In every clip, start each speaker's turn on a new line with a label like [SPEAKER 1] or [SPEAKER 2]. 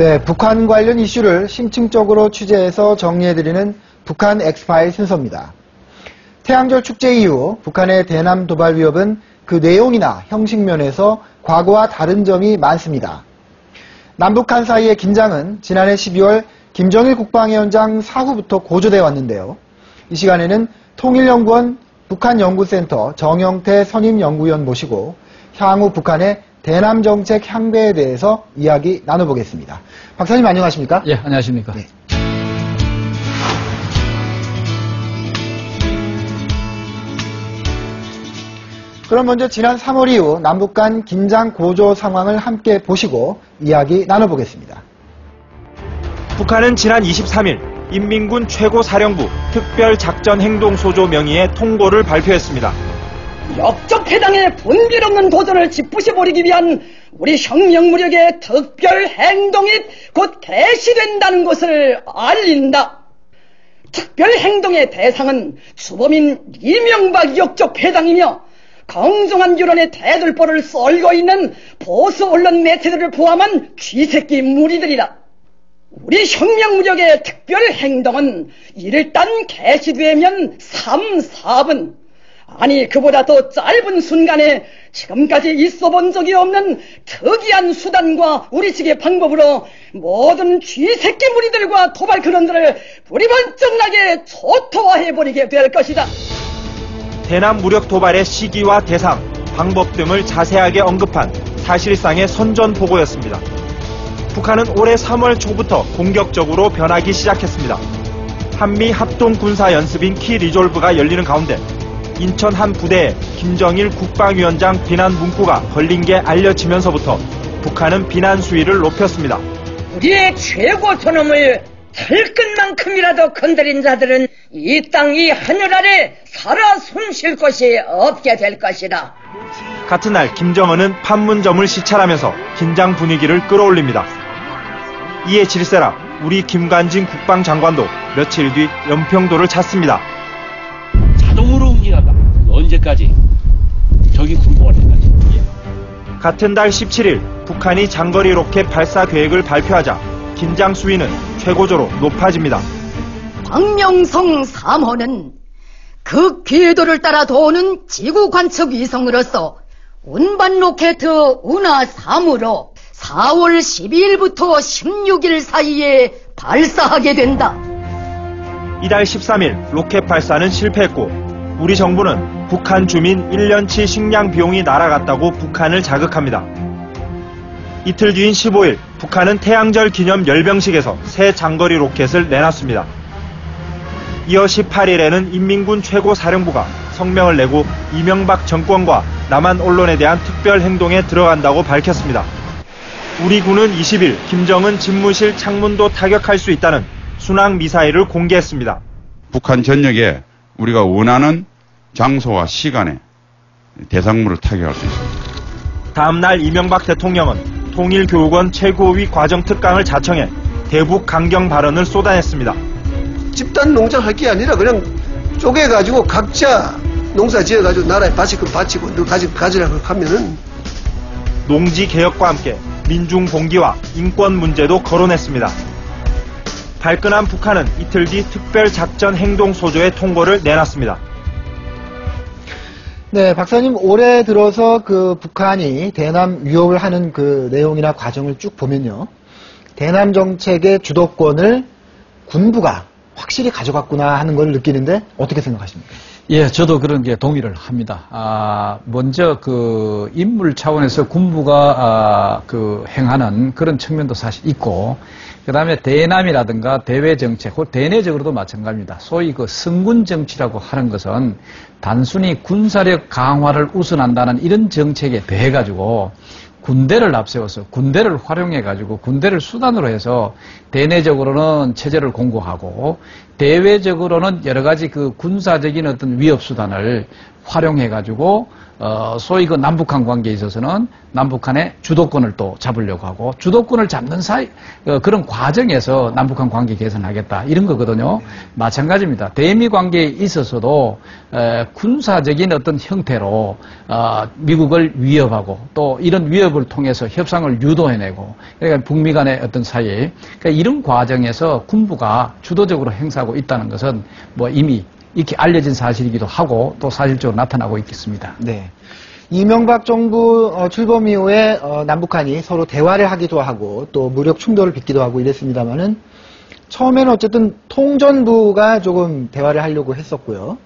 [SPEAKER 1] 네, 북한 관련 이슈를 심층적으로 취재해서 정리해드리는 북한 엑스파일 순서입니다. 태양절 축제 이후 북한의 대남 도발 위협은 그 내용이나 형식 면에서 과거와 다른 점이 많습니다. 남북한 사이의 긴장은 지난해 12월 김정일 국방위원장 사후부터 고조되어 왔는데요. 이 시간에는 통일연구원 북한연구센터 정영태 선임연구위원 모시고 향후 북한의 대남 정책 향배에 대해서 이야기 나눠보겠습니다. 박사님 안녕하십니까?
[SPEAKER 2] 예, 안녕하십니까.
[SPEAKER 1] 네. 그럼 먼저 지난 3월 이후 남북 간 긴장 고조 상황을 함께 보시고 이야기 나눠보겠습니다.
[SPEAKER 3] 북한은 지난 23일 인민군 최고사령부 특별작전행동소조 명의의 통보를 발표했습니다.
[SPEAKER 4] 역적해당의 분별 없는 도전을 짓부셔버리기 위한 우리 혁명무력의 특별 행동이 곧 개시된다는 것을 알린다. 특별 행동의 대상은 주범인 이명박 역적회당이며 공정한 여론의 대들보를 썰고 있는 보수 언론 매체들을 포함한 쥐새끼 무리들이다. 우리 혁명무력의 특별 행동은 일단 개시되면 3, 4분 아니 그보다 더 짧은 순간에 지금까지 있어 본 적이 없는 특이한 수단과 우리 측의 방법으로 모든 쥐새끼 무리들과 도발 근원들을 부리번쩍나게 초토화해버리게 될 것이다.
[SPEAKER 3] 대남 무력 도발의 시기와 대상, 방법 등을 자세하게 언급한 사실상의 선전 보고였습니다. 북한은 올해 3월 초부터 공격적으로 변하기 시작했습니다. 한미 합동 군사 연습인 키 리졸브가 열리는 가운데 인천 한 부대에 김정일 국방위원장 비난 문구가 걸린 게 알려지면서부터 북한은 비난 수위를 높였습니다.
[SPEAKER 4] 우리의 최고 존엄을 털끝만큼이라도 건드린 자들은 이 땅 이 하늘 아래 살아 숨쉴 것이 없게 될 것이다.
[SPEAKER 3] 같은 날 김정은은 판문점을 시찰하면서 긴장 분위기를 끌어올립니다. 이에 질세라 우리 김관진 국방장관도 며칠 뒤 연평도를 찾습니다.
[SPEAKER 2] 언제까지? 저기 군복할 때까지.
[SPEAKER 3] 같은 달 17일 북한이 장거리 로켓 발사 계획을 발표하자 긴장 수위는 최고조로 높아집니다.
[SPEAKER 4] 광명성 3호는 그 궤도를 따라 도는 지구 관측 위성으로서 운반 로켓 운하 3으로 4월 12일부터 16일 사이에 발사하게 된다.
[SPEAKER 3] 이달 13일 로켓 발사는 실패했고 우리 정부는 북한 주민 1년치 식량 비용이 날아갔다고 북한을 자극합니다. 이틀 뒤인 15일 북한은 태양절 기념 열병식에서 새 장거리 로켓을 내놨습니다. 이어 18일에는 인민군 최고사령부가 성명을 내고 이명박 정권과 남한 언론에 대한 특별 행동에 들어간다고 밝혔습니다. 우리 군은 20일 김정은 집무실 창문도 타격할 수 있다는 순항 미사일을 공개했습니다.
[SPEAKER 5] 북한 전역에 우리가 원하는 장소와 시간에 대상물을 타격할 수 있습니다.
[SPEAKER 3] 다음 날 이명박 대통령은 통일교육원 최고위 과정 특강을 자청해 대북 강경 발언을 쏟아냈습니다.
[SPEAKER 6] 집단 농장할 게 아니라 그냥 쪼개가지고 각자 농사 지어가지고 나라에 바치고 바치고 너 가지, 가지라고 하면은
[SPEAKER 3] 농지 개혁과 함께 민중 봉기와 인권 문제도 거론했습니다. 발끈한 북한은 이틀 뒤 특별 작전 행동 소조의 통보를 내놨습니다.
[SPEAKER 1] 네, 박사님 올해 들어서 그 북한이 대남 위협을 하는 그 내용이나 과정을 쭉 보면요. 대남 정책의 주도권을 군부가 확실히 가져갔구나 하는 걸 느끼는데 어떻게 생각하십니까?
[SPEAKER 2] 예, 저도 그런 게 동의를 합니다. 아, 먼저 그 인물 차원에서 군부가 아, 그 행하는 그런 측면도 사실 있고, 그 다음에 대남이라든가 대외 정책, 그 대내적으로도 마찬가지입니다. 소위 그 성군 정치라고 하는 것은 단순히 군사력 강화를 우선한다는 이런 정책에 대해 가지고 군대를 앞세워서 군대를 활용해 가지고 군대를 수단으로 해서 대내적으로는 체제를 공고하고 대외적으로는 여러 가지 그 군사적인 어떤 위협 수단을 활용해 가지고 어, 소위 그 남북한 관계에 있어서는 남북한의 주도권을 또 잡으려고 하고 주도권을 잡는 사이 어, 그런 과정에서 남북한 관계 개선하겠다 이런 거거든요. 마찬가지입니다. 대미 관계에 있어서도 에, 군사적인 어떤 형태로 어, 미국을 위협하고 또 이런 위협을 통해서 협상을 유도해내고 그러니까 북미 간의 어떤 사이 그러니까 이런 과정에서 군부가 주도적으로 행사하고 있다는 것은 뭐 이미 이렇게 알려진 사실이기도 하고 또 사실적으로 나타나고 있겠습니다.
[SPEAKER 1] 네. 이명박 정부 어, 출범 이후에 어, 남북한이 서로 대화를 하기도 하고 또 무력 충돌을 빚기도 하고 이랬습니다만은 처음에는 어쨌든 통전부가 조금 대화를 하려고 했었고요.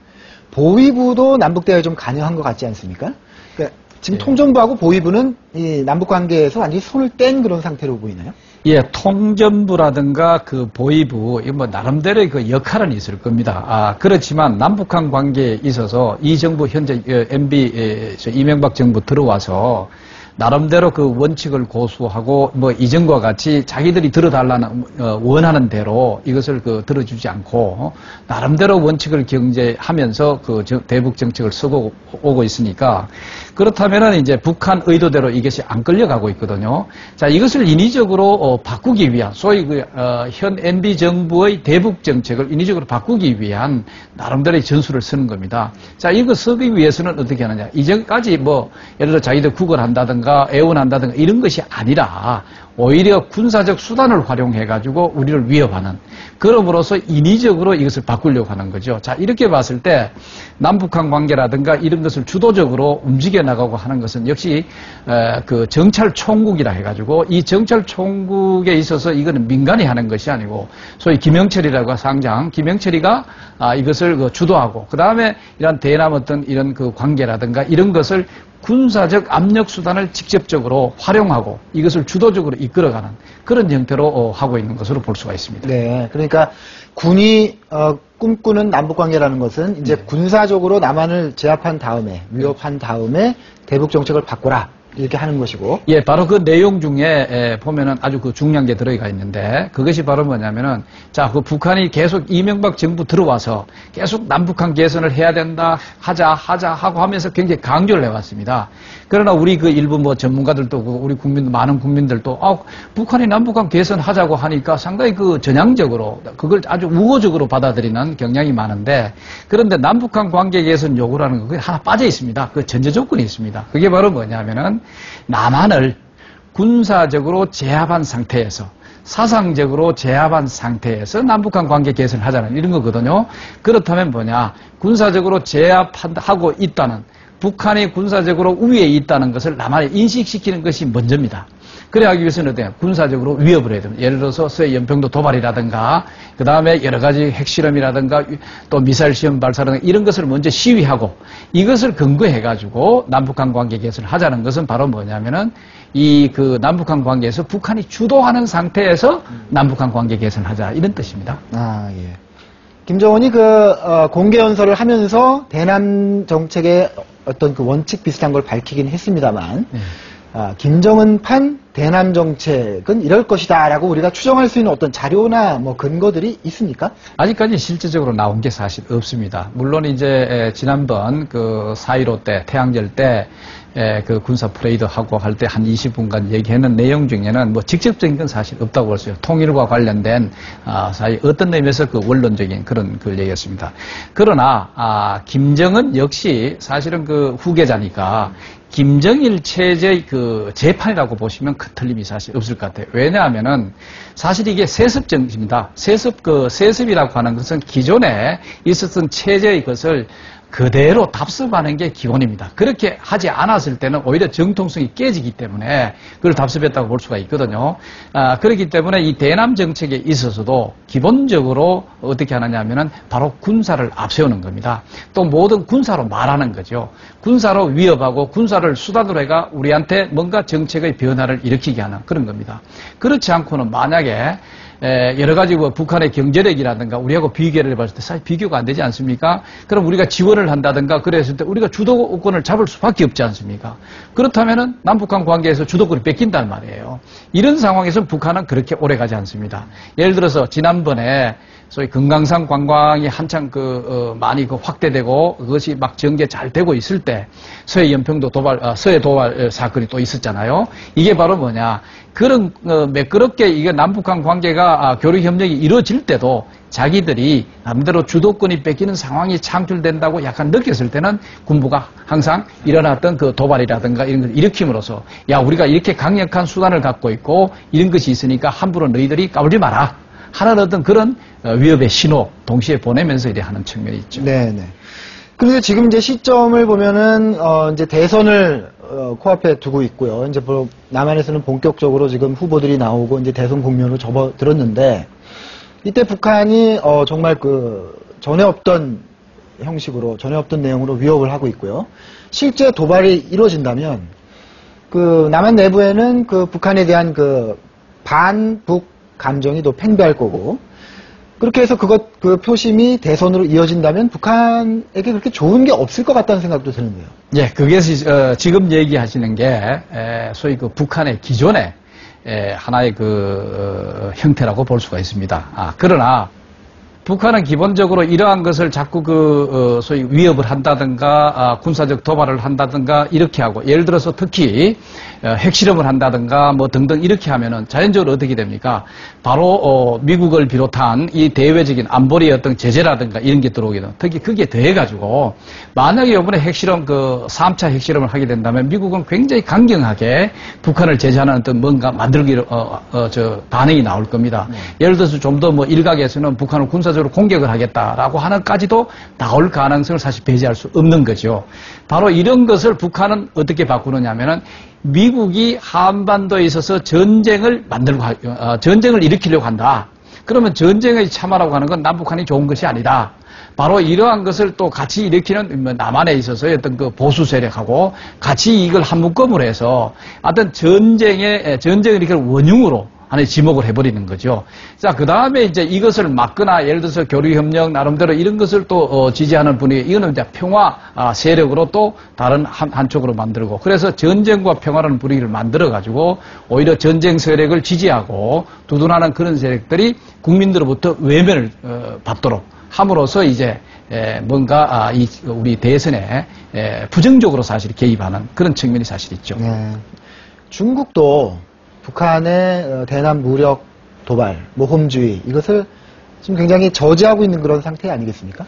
[SPEAKER 1] 보위부도 남북 대화에 좀 관여한 것 같지 않습니까? 그러니까 지금
[SPEAKER 2] 네.
[SPEAKER 1] 통전부하고 보위부는 이 남북 관계에서 완전히 손을 뗀 그런 상태로 보이나요?
[SPEAKER 2] 예, 통전부라든가 그 보위부, 이뭐 나름대로의 그 역할은 있을 겁니다. 아, 그렇지만 남북한 관계에 있어서 이 정부 현재 어, MB 이명박 정부 들어와서 나름대로 그 원칙을 고수하고 뭐 이전과 같이 자기들이 들어달라는 어, 원하는 대로 이것을 그 들어주지 않고 나름대로 원칙을 경제하면서 그 저- 대북 정책을 쓰고 오고 있으니까 그렇다면은 이제 북한 의도대로 이것이 안 끌려가고 있거든요. 자 이것을 인위적으로 어, 바꾸기 위한 소위 그, 어, 현 MB 정부의 대북 정책을 인위적으로 바꾸기 위한 나름대로의 전술을 쓰는 겁니다. 자 이거 쓰기 위해서는 어떻게 하느냐? 이전까지 뭐 예를 들어 자기들 구걸한다든가 애원한다든가 이런 것이 아니라 오히려 군사적 수단을 활용해 가지고 우리를 위협하는 그럼으로써 인위적으로 이것을 바꾸려고 하는 거죠. 자 이렇게 봤을 때 남북한 관계라든가 이런 것을 주도적으로 움직여 나가고 하는 것은 역시 에, 그 정찰 총국이라 해가지고 이 정찰 총국에 있어서 이거는 민간이 하는 것이 아니고 소위 김영철이라고 상장 김영철이가 아, 이것을 그 주도하고 그 다음에 이런 대남 어떤 이런 그 관계라든가 이런 것을 군사적 압력 수단을 직접적으로 활용하고 이것을 주도적으로 이끌어가는 그런 형태로 어, 하고 있는 것으로 볼 수가 있습니다.
[SPEAKER 1] 네, 그러니까 군이 어, 꿈꾸는 남북 관계라는 것은 이제 군사적으로 남한을 제압한 다음에 위협한 다음에 대북 정책을 바꾸라 이렇게 하는 것이고
[SPEAKER 2] 예, 바로 그 내용 중에 에, 보면은 아주 그 중요한 게 들어가 있는데 그것이 바로 뭐냐면은 자, 그 북한이 계속 이명박 정부 들어와서 계속 남북한 개선을 해야 된다, 하자, 하자 하고 하면서 굉장히 강조를 해왔습니다. 그러나 우리 그 일부 뭐 전문가들도 그 우리 국민 많은 국민들도 아, 북한이 남북한 개선하자고 하니까 상당히 그 전향적으로 그걸 아주 우호적으로 받아들이는 경향이 많은데 그런데 남북한 관계 개선 요구라는 거 그게 하나 빠져 있습니다. 그 전제 조건이 있습니다. 그게 바로 뭐냐면은 남한을 군사적으로 제압한 상태에서 사상적으로 제압한 상태에서 남북한 관계 개선을 하자는 이런 거거든요. 그렇다면 뭐냐? 군사적으로 제압하고 있다는 북한이 군사적으로 우위에 있다는 것을 남한에 인식시키는 것이 먼저입니다. 그래 하기 위해서는 어때요? 군사적으로 위협을 해야 됩니다. 예를 들어서 서해 연평도 도발이라든가 그 다음에 여러 가지 핵실험이라든가 또 미사일 시험 발사라든가 이런 것을 먼저 시위하고 이것을 근거해 가지고 남북한 관계 개선을 하자는 것은 바로 뭐냐면은 이 그 남북한 관계에서 북한이 주도하는 상태에서 남북한 관계 개선을 하자 이런 뜻입니다.
[SPEAKER 1] 아 예. 김정은이 그 어, 공개 연설을 하면서 대남 정책의 어떤 그 원칙 비슷한 걸 밝히긴 했습니다만
[SPEAKER 2] 네.
[SPEAKER 1] 아, 김정은 판 대남 정책은 이럴 것이다라고 우리가 추정할 수 있는 어떤 자료나 뭐 근거들이 있습니까?
[SPEAKER 2] 아직까지 실질적으로 나온 게 사실 없습니다. 물론 이제 에, 지난번 그4.15 때, 태양절 때, 에, 그 군사 프레이드 하고 할 때 한 20분간 얘기하는 내용 중에는 뭐 직접적인 건 사실 없다고 볼 수 있어요. 통일과 관련된, 아, 사실 어떤 의미에서 그 원론적인 그런 걸 얘기했습니다. 그러나, 아, 김정은 역시 사실은 그 후계자니까 김정일 체제의 그 재판이라고 보시면 그 틀림이 사실 없을 것 같아요. 왜냐하면은 사실 이게 세습 정치입니다. 세습 그 세습이라고 하는 것은 기존에 있었던 체제의 것을 그대로 답습하는 게 기본입니다. 그렇게 하지 않았을 때는 오히려 정통성이 깨지기 때문에 그걸 답습했다고 볼 수가 있거든요. 아, 그렇기 때문에 이 대남 정책에 있어서도 기본적으로 어떻게 하느냐 하면은 바로 군사를 앞세우는 겁니다. 또 모든 군사로 말하는 거죠. 군사로 위협하고 군사를 수단으로 해가 우리한테 뭔가 정책의 변화를 일으키게 하는 그런 겁니다. 그렇지 않고는 만약에 에, 여러 가지 뭐 북한의 경제력이라든가 우리하고 비교를 해봤을 때 사실 비교가 안 되지 않습니까? 그럼 우리가 지원을 한다든가 그랬을 때 우리가 주도권을 잡을 수밖에 없지 않습니까? 그렇다면은 남북한 관계에서 주도권이 뺏긴단 말이에요. 이런 상황에서 북한은 그렇게 오래 가지 않습니다. 예를 들어서 지난번에 소위 금강산 관광이 한창 그 어, 많이 그 확대되고 그것이 막 전개 잘 되고 있을 때 서해 연평도 도발 어, 서해 도발 어, 사건이 또 있었잖아요. 이게 바로 뭐냐 그런 어, 매끄럽게 이게 남북한 관계가 아, 교류 협력이 이루어질 때도 자기들이 남대로 주도권이 뺏기는 상황이 창출된다고 약간 느꼈을 때는 군부가 항상 일어났던 그 도발이라든가 이런 걸 일으킴으로써 야 우리가 이렇게 강력한 수단을 갖고 있고 이런 것이 있으니까 함부로 너희들이 까불지 마라 하는 어떤 그런 어, 위협의 신호 동시에 보내면서 이래 하는 측면이 있죠.
[SPEAKER 1] 네네. 그런데 지금 이제 시점을 보면은 어 이제 대선을 어, 코앞에 두고 있고요. 이제 뭐 남한에서는 본격적으로 지금 후보들이 나오고 이제 대선 국면으로 접어들었는데 이때 북한이 어 정말 그 전에 없던 형식으로 전에 없던 내용으로 위협을 하고 있고요. 실제 도발이 이루어진다면 그 남한 내부에는 그 북한에 대한 그 반북 감정이 더 팽배할 거고 그렇게 해서 그것 그 표심이 대선으로 이어진다면 북한에게 그렇게 좋은 게 없을 것 같다는 생각도 드는데요.
[SPEAKER 2] 예, 그게 시- 어, 지금 얘기하시는 게 에, 소위 그 북한의 기존의 에, 하나의 그 어, 형태라고 볼 수가 있습니다. 아, 그러나 북한은 기본적으로 이러한 것을 자꾸 그 어, 소위 위협을 한다든가 아, 군사적 도발을 한다든가 이렇게 하고 예를 들어서 특히 어, 핵실험을 한다든가 뭐 등등 이렇게 하면은 자연적으로 어떻게 됩니까? 바로 어, 미국을 비롯한 이 대외적인 안보리의 어떤 제재라든가 이런 게 들어오게 되면 특히 그게 더해 가지고 만약에 이번에 핵실험 그 3차 핵실험을 하게 된다면 미국은 굉장히 강경하게 북한을 제재하는 어떤 뭔가 만들기로 어, 어, 저 반응이 나올 겁니다. 예를 들어서 좀 더 뭐 일각에서는 북한을 군사 적으로 공격을 하겠다라고 하는까지도 나올 가능성을 사실 배제할 수 없는 거죠. 바로 이런 것을 북한은 어떻게 바꾸느냐면은 미국이 한반도에 있어서 전쟁을 만들고 하- 어, 전쟁을 일으키려고 한다. 그러면 전쟁의 참화라고 하는 건 남북한이 좋은 것이 아니다. 바로 이러한 것을 또 같이 일으키는 뭐 남한에 있어서의 어떤 그 보수 세력하고 같이 이걸 한 묶음으로 해서 어떤 전쟁의 전쟁을 일으킬 원흉으로 하나의 지목을 해버리는 거죠. 자, 그 다음에 이제 이것을 막거나 예를 들어서 교류협력 나름대로 이런 것을 또 어, 지지하는 분이 이거는 이제 평화 아, 세력으로 또 다른 한, 한쪽으로 만들고 그래서 전쟁과 평화라는 분위기를 만들어가지고 오히려 전쟁 세력을 지지하고 두둔하는 그런 세력들이 국민들로부터 외면을 어, 받도록 함으로써 이제 에, 뭔가 아, 이 우리 대선에 에, 부정적으로 사실 개입하는 그런 측면이 사실 있죠.
[SPEAKER 1] 네. 중국도 북한의 어, 대남 무력 도발, 모험주의 이것을 지금 굉장히 저지하고 있는 그런 상태 아니겠습니까?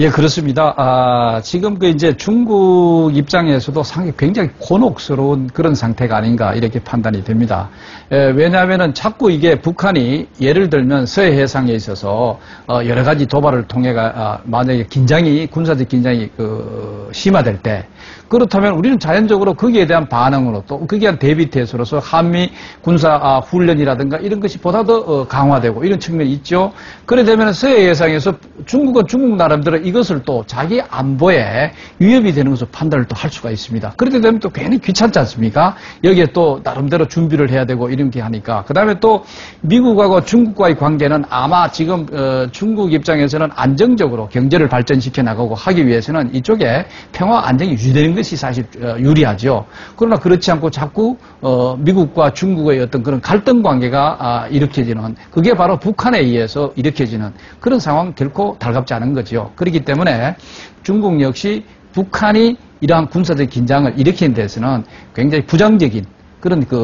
[SPEAKER 2] 예, 그렇습니다. 아, 지금 그 이제 중국 입장에서도 상당히 굉장히 곤혹스러운 그런 상태가 아닌가 이렇게 판단이 됩니다. 에, 왜냐하면은 자꾸 이게 북한이 예를 들면 서해 해상에 있어서 어, 여러 가지 도발을 통해가 아, 만약에 긴장이 군사적 긴장이 그 심화될 때 그렇다면 우리는 자연적으로 거기에 대한 반응으로 또 거기에 대한 대비 태세로서 한미 군사 아, 훈련이라든가 이런 것이 보다 더 어, 강화되고 이런 측면이 있죠. 그래 되면 서해 해상에서 중국은 중국 나름대로 이것을 또 자기 안보에 위협이 되는 것으로 판단을 또 할 수가 있습니다. 그렇게 되면 또 괜히 귀찮지 않습니까? 여기에 또 나름대로 준비를 해야 되고 이런 게 하니까 그 다음에 또 미국하고 중국과의 관계는 아마 지금 어, 중국 입장에서는 안정적으로 경제를 발전시켜 나가고 하기 위해서는 이쪽에 평화 안정이 유지 되는 것이 사실 어, 유리하죠. 그러나 그렇지 않고 자꾸 어, 미국과 중국의 어떤 그런 갈등 관계가 아, 일으켜지는 그게 바로 북한에 의해서 일으켜지는 그런 상황 결코 달갑지 않은 거죠. 그렇기 때문에 중국 역시 북한이 이러한 군사적 긴장을 일으키는 데서는 굉장히 부정적인 그런 그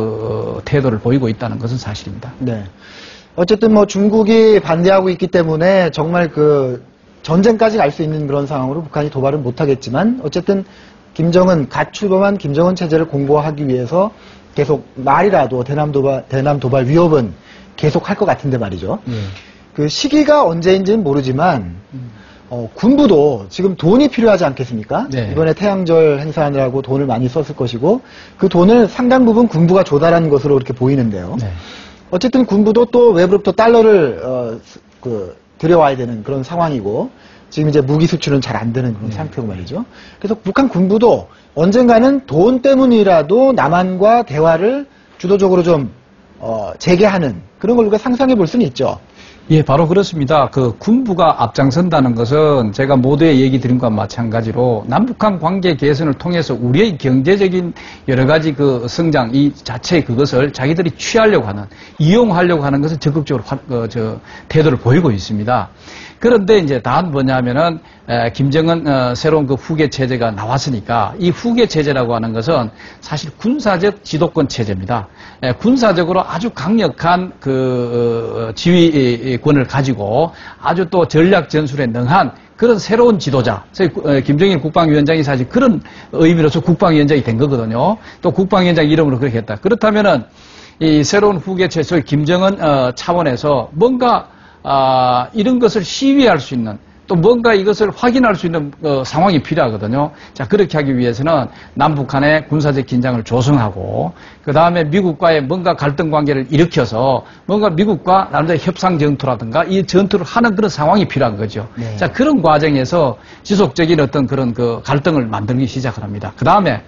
[SPEAKER 2] 어, 태도를 보이고 있다는 것은 사실입니다.
[SPEAKER 1] 네. 어쨌든 뭐 중국이 반대하고 있기 때문에 정말 그 전쟁까지 갈 수 있는 그런 상황으로 북한이 도발은 못하겠지만 어쨌든 김정은 갓 출범한 김정은 체제를 공고하기 위해서 계속 말이라도 대남 도발 대남 도발 위협은 계속 할 것 같은데 말이죠. 그 시기가 언제인지는 모르지만 어, 군부도 지금 돈이 필요하지 않겠습니까?
[SPEAKER 2] 네.
[SPEAKER 1] 이번에 태양절 행사하느라고 돈을 많이 썼을 것이고 그 돈을 상당 부분 군부가 조달한 것으로 이렇게 보이는데요.
[SPEAKER 2] 네.
[SPEAKER 1] 어쨌든 군부도 또 외부로부터 달러를 어, 스- 그 들여와야 되는 그런 상황이고 지금 이제 무기 수출은 잘 안 되는 그런 상태고 말이죠. 그래서 북한 군부도 언젠가는 돈 때문이라도 남한과 대화를 주도적으로 좀 어, 재개하는 그런 걸 우리가 상상해 볼 수는 있죠.
[SPEAKER 2] 예, 바로 그렇습니다. 그 군부가 앞장선다는 것은 제가 모두에 얘기 드린 것과 마찬가지로 남북한 관계 개선을 통해서 우리의 경제적인 여러 가지 그 성장 이 자체의 그것을 자기들이 취하려고 하는 이용하려고 하는 것을 적극적으로 화- 그, 저, 태도를 보이고 있습니다. 그런데 이제 다음 뭐냐면은 에, 김정은 어, 새로운 그 후계 체제가 나왔으니까 이 후계 체제라고 하는 것은 사실 군사적 지도권 체제입니다. 에, 군사적으로 아주 강력한 그 어, 지휘권을 가지고 아주 또 전략 전술에 능한 그런 새로운 지도자, 어, 김정일 국방위원장이 사실 그런 의미로서 국방위원장이 된 거거든요. 또 국방위원장 이름으로 그렇게 했다. 그렇다면은 이 새로운 후계 체제, 김정은 어, 차원에서 뭔가 아, 이런 것을 시위할 수 있는 또 뭔가 이것을 확인할 수 있는 어, 상황이 필요하거든요. 자 그렇게 하기 위해서는 남북한의 군사적 긴장을 조성하고 그 다음에 미국과의 뭔가 갈등 관계를 일으켜서 뭔가 미국과 나름대로 협상 전투라든가 이 전투를 하는 그런 상황이 필요한 거죠.
[SPEAKER 1] 네.
[SPEAKER 2] 자 그런 과정에서 지속적인 어떤 그런 그 갈등을 만들기 시작을 합니다. 그 다음에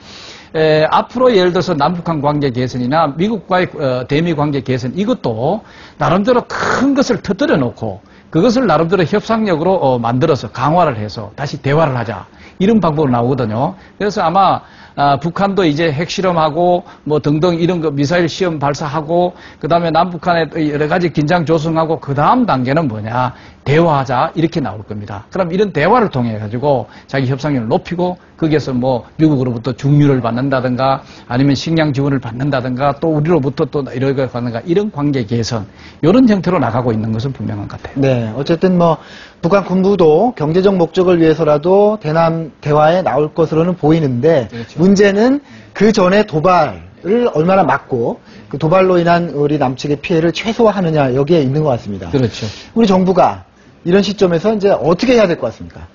[SPEAKER 2] 에, 앞으로 예를 들어서 남북한 관계 개선이나 미국과의 어, 대미 관계 개선 이것도 나름대로 큰 것을 터뜨려 놓고 그것을 나름대로 협상력으로 어, 만들어서 강화를 해서 다시 대화를 하자 이런 방법으로 나오거든요. 그래서 아마 아, 북한도 이제 핵실험하고 뭐 등등 이런 거 미사일 시험 발사하고 그다음에 남북한의 또 여러 가지 긴장 조성하고 그 다음 단계는 뭐냐 대화하자 이렇게 나올 겁니다. 그럼 이런 대화를 통해 가지고 자기 협상력을 높이고 거기에서 뭐 미국으로부터 중류를 받는다든가 아니면 식량 지원을 받는다든가 또 우리로부터 또 이러고 받는가 이런 관계 개선 이런 형태로 나가고 있는 것은 분명한 것 같아요.
[SPEAKER 1] 네, 어쨌든 뭐 북한 군부도 경제적 목적을 위해서라도 대남 대화에 나올 것으로는 보이는데
[SPEAKER 2] 그렇죠.
[SPEAKER 1] 문제는 그 전에 도발을 얼마나 막고 그 도발로 인한 우리 남측의 피해를 최소화하느냐 여기에 있는 것 같습니다.
[SPEAKER 2] 그렇죠.
[SPEAKER 1] 우리 정부가 이런 시점에서 이제 어떻게 해야 될 것 같습니까?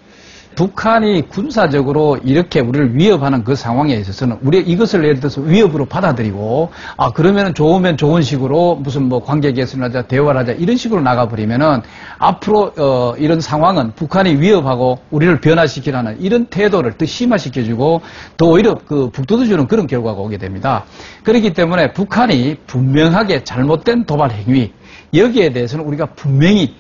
[SPEAKER 2] 북한이 군사적으로 이렇게 우리를 위협하는 그 상황에 있어서는 우리 이것을 예를 들어서 위협으로 받아들이고 아 그러면은 좋으면 좋은 식으로 무슨 뭐 관계 개선을 하자 대화를 하자 이런 식으로 나가버리면은 앞으로 어, 이런 상황은 북한이 위협하고 우리를 변화시키라는 이런 태도를 더 심화시켜주고 더 오히려 그 북돋아주는 그런 결과가 오게 됩니다. 그렇기 때문에 북한이 분명하게 잘못된 도발 행위 여기에 대해서는 우리가 분명히 예,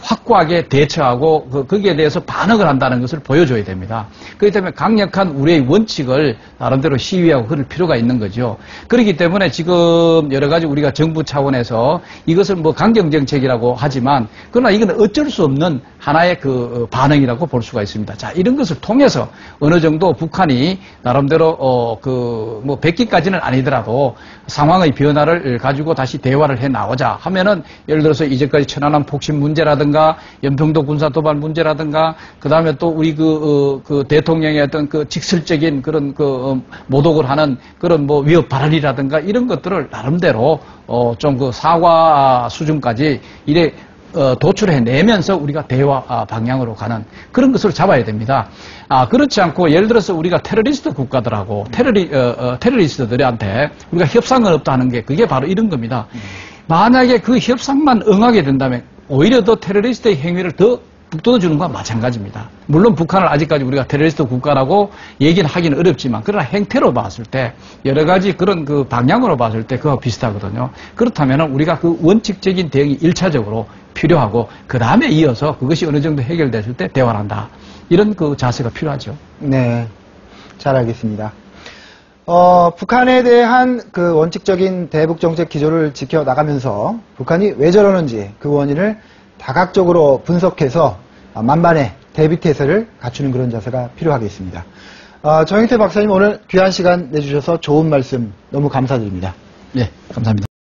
[SPEAKER 2] 확고하게 대처하고 그, 거기에 대해서 반응을 한다는 것을 보여줘야 됩니다. 그렇기 때문에 강력한 우리의 원칙을 나름대로 시위하고 그럴 필요가 있는 거죠. 그렇기 때문에 지금 여러 가지 우리가 정부 차원에서 이것을 뭐 강경정책이라고 하지만 그러나 이건 어쩔 수 없는 하나의 그 어, 반응이라고 볼 수가 있습니다. 자, 이런 것을 통해서 어느 정도 북한이 나름대로 어, 그뭐 100기까지는 아니더라도 상황의 변화를 가지고 다시 대화를 해 나오자 하면은 예를 들어서 이제까지 천안함 폭신 문제 라든가 연평도 군사 도발 문제라든가 그다음에 또 우리 그, 어, 그 대통령의 어떤 그 직설적인 그런 그 어, 모독을 하는 그런 뭐 위협 발언이라든가 이런 것들을 나름대로 어, 좀 그 사과 수준까지 이래 어, 도출해 내면서 우리가 대화 아, 방향으로 가는 그런 것을 잡아야 됩니다. 아, 그렇지 않고 예를 들어서 우리가 테러리스트 국가들하고 테러리, 어, 어, 테러리스트들한테 우리가 협상은 없다 하는 게 그게 바로 이런 겁니다. 만약에 그 협상만 응하게 된다면 오히려 더 테러리스트의 행위를 더 북돋아 주는 것과 마찬가지입니다. 물론 북한을 아직까지 우리가 테러리스트 국가라고 얘기는 하기는 어렵지만 그러나 행태로 봤을 때 여러 가지 그런 그 방향으로 봤을 때 그와 비슷하거든요. 그렇다면 우리가 그 원칙적인 대응이 일차적으로 필요하고 그 다음에 이어서 그것이 어느 정도 해결됐을 때 대화를 한다. 이런 그 자세가 필요하죠.
[SPEAKER 1] 네, 잘 알겠습니다. 어, 북한에 대한 그 원칙적인 대북 정책 기조를 지켜 나가면서 북한이 왜 저러는지 그 원인을 다각적으로 분석해서 아, 만반의 대비 태세를 갖추는 그런 자세가 필요하겠습니다. 어, 정영태 박사님 오늘 귀한 시간 내주셔서 좋은 말씀 너무 감사드립니다.
[SPEAKER 2] 예, 감사합니다.